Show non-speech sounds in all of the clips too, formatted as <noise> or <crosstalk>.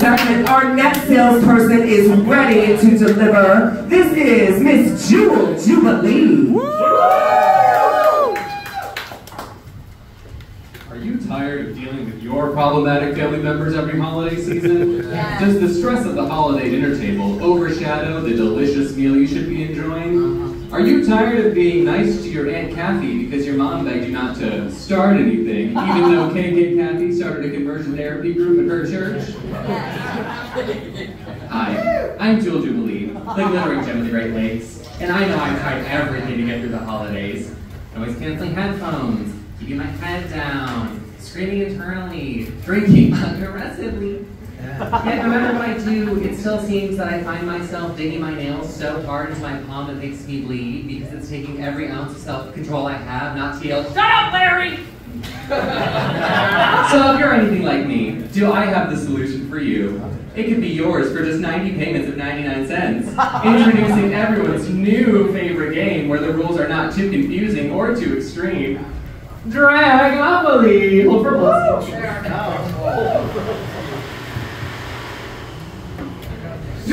segment, our next salesperson is ready to deliver. This is Miss Jewel Jubilee. Are you tired of dealing with your problematic family members every holiday season? Yes. Does the stress of the holiday dinner table overshadow the delicious meal you should be enjoying? Are you tired of being nice to your Aunt Kathy because your mom begged you not to start anything, even though KK Kathy started a conversion therapy group at her church? Hi, I'm Jewel Jubilee, the glittering gem of the Great Lakes, and I know I've tried everything to get through the holidays. Noise canceling headphones, keeping my head down, screaming internally, drinking <laughs> aggressively. Yet no matter what I do, it still seems that I find myself digging my nails so hard into my palm it makes me bleed because it's taking every ounce of self-control I have not to yell, Shut up, Larry! <laughs> so if you're anything like me, do I have the solution for you? It could be yours for just 90 payments of 99 cents. <laughs> Introducing everyone's new favorite game where the rules are not too confusing or too extreme. Dragopoly! Hold for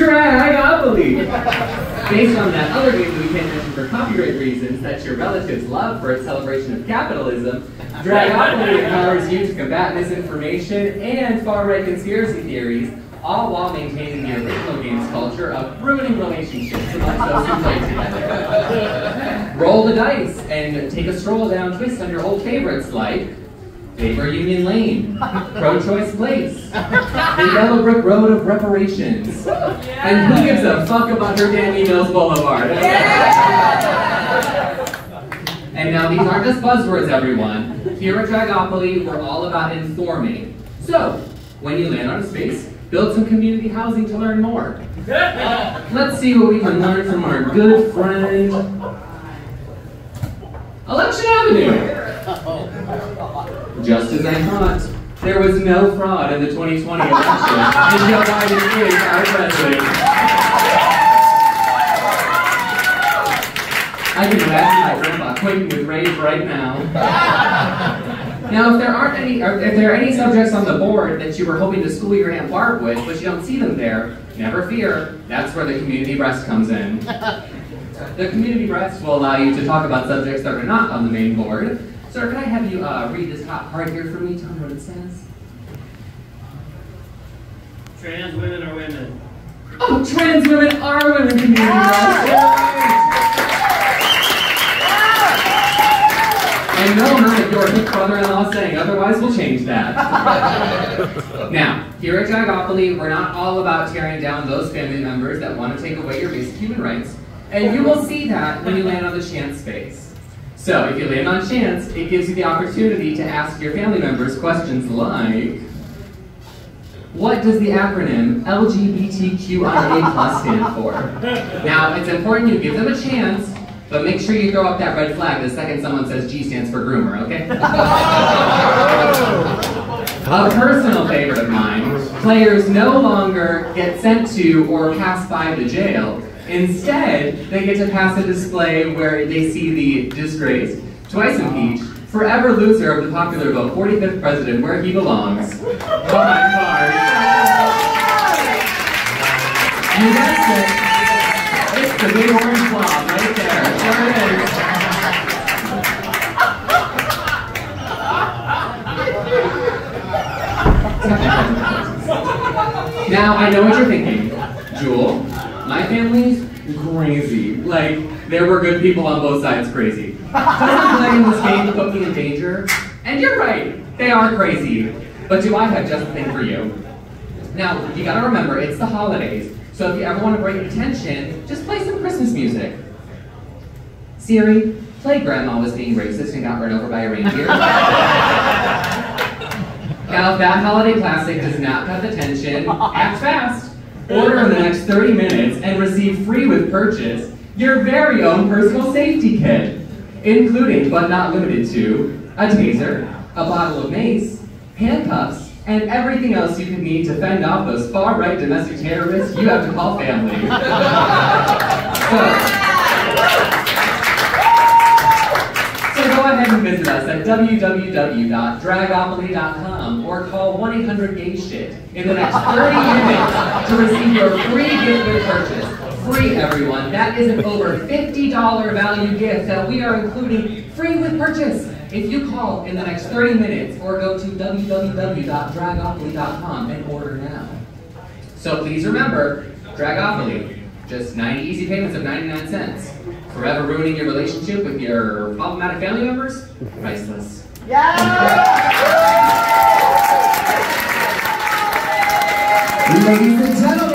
Dragopoly! Based on that other game that we can't mention for copyright reasons, that your relatives love for its celebration of capitalism, Dragopoly empowers you to combat misinformation and far-right conspiracy theories, all while maintaining the original game's culture of ruining relationships amongst those who play together. Roll the dice and take a stroll down twists on your old favorites like Labor Union Lane, <laughs> Pro-Choice Place, the Yellow Brick Road of Reparations, and who gives a fuck about her Danny Mills Boulevard? And now these aren't just buzzwords, everyone. Here at Dragopoly, we're all about informing. So, when you land on a space, build some community housing to learn more. Let's see what we can learn from our good friend, Election Avenue. Just as I thought, there was no fraud in the 2020 election, and Joe Biden is our president. I can imagine my grandpa quaking with rage right now. Now, if there aren't any, if there are any subjects on the board that you were hoping to school your Aunt Barb with, but you don't see them there, never fear. That's where the community breast comes in. The community breast will allow you to talk about subjects that are not on the main board. Sir, can I have you uh, read this top part here for me? Tell me what it says. Trans women are women. Oh, trans women are women community breast. And no amount of your hip brother-in-law saying otherwise we'll change that. <laughs> now, here at Dragopoly, we're not all about tearing down those family members that want to take away your basic human rights. And you will see that when you land on the chance space. So, if you land on chance, it gives you the opportunity to ask your family members questions like, what does the acronym LGBTQIA plus stand for? Now, it's important you give them a chance, but make sure you throw up that red flag the second someone says G stands for groomer, okay? A personal favorite of mine, players no longer get sent to or pass by the jail. Instead, they get to pass a display where they see the disgraced, twice impeached, forever loser of the popular vote, 45th president, where he belongs. <laughs> Oh Behind bars. You guessed it. It's the big orange blob right there. Sure it is. Now, I know what you're thinking. Jewel, my family's crazy. Like, there were good people on both sides crazy. <laughs> Doesn't playing this game put me in danger? And you're right, they are crazy. But do I have just the thing for you? Now, you gotta remember, it's the holidays, so if you ever want to break the tension, just play some Christmas music. Siri, play Grandma was being racist and got run over by a reindeer. <laughs> now, if that holiday classic does not cut the tension, act fast. Order in the next 30 minutes and receive free with purchase your very own personal safety kit, including but not limited to a taser, a bottle of mace, handcuffs, and everything else you could need to fend off those far-right domestic terrorists you have to call family. <laughs> so, go ahead and visit us at www.dragopoly.com or call 1-800-GAY-SHIT in the next 30 minutes to receive your free gift with purchase. Free, everyone. That is an over $50 value gift that we are including free with purchase. If you call in the next 30 minutes or go to www.dragopoly.com and order now. So please remember, Dragopoly, just 90 easy payments of 99 cents. Forever ruining your relationship with your problematic family members? Priceless. Yeah! Ladies and gentlemen,